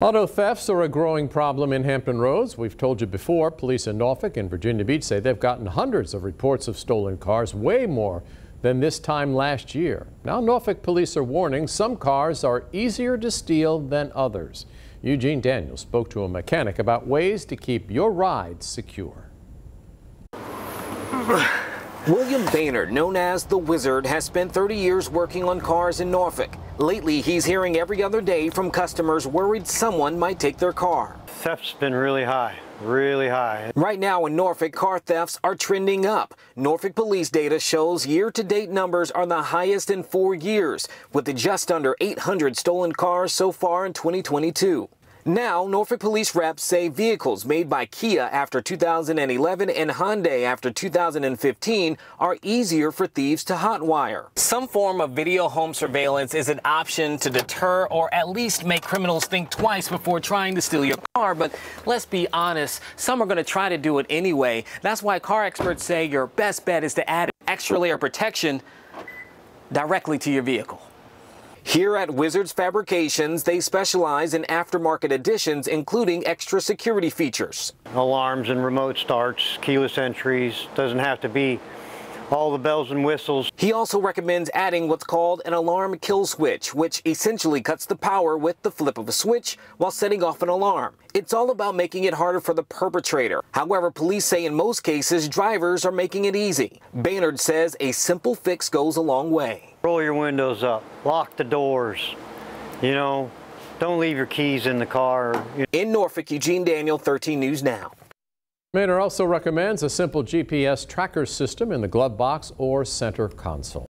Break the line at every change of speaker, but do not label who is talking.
Auto thefts are a growing problem in Hampton Roads. We've told you before, police in Norfolk and Virginia Beach say they've gotten hundreds of reports of stolen cars, way more than this time last year. Now Norfolk police are warning some cars are easier to steal than others. Eugene Daniels spoke to a mechanic about ways to keep your ride secure.
William Baynard, known as the Wizard, has spent 30 years working on cars in Norfolk. Lately, he's hearing every other day from customers worried someone might take their car.
Theft's been really high, really high.
Right now in Norfolk, car thefts are trending up. Norfolk police data shows year-to-date numbers are the highest in four years, with just under 800 stolen cars so far in 2022. Now, Norfolk police reps say vehicles made by Kia after 2011 and Hyundai after 2015 are easier for thieves to hotwire. Some form of video home surveillance is an option to deter or at least make criminals think twice before trying to steal your car. But let's be honest, some are going to try to do it anyway. That's why car experts say your best bet is to add extra layer protection directly to your vehicle. Here at Wizards Fabrications, they specialize in aftermarket additions, including extra security features.
Alarms and remote starts, keyless entries, doesn't have to be all the bells and whistles.
He also recommends adding what's called an alarm kill switch, which essentially cuts the power with the flip of a switch while setting off an alarm. It's all about making it harder for the perpetrator. However, police say in most cases, drivers are making it easy. Baynard says a simple fix goes a long way.
Roll your windows up, lock the doors, you know, don't leave your keys in the car.
In Norfolk, Eugene Daniel, 13 News Now.
Baynard also recommends a simple GPS tracker system in the glove box or center console.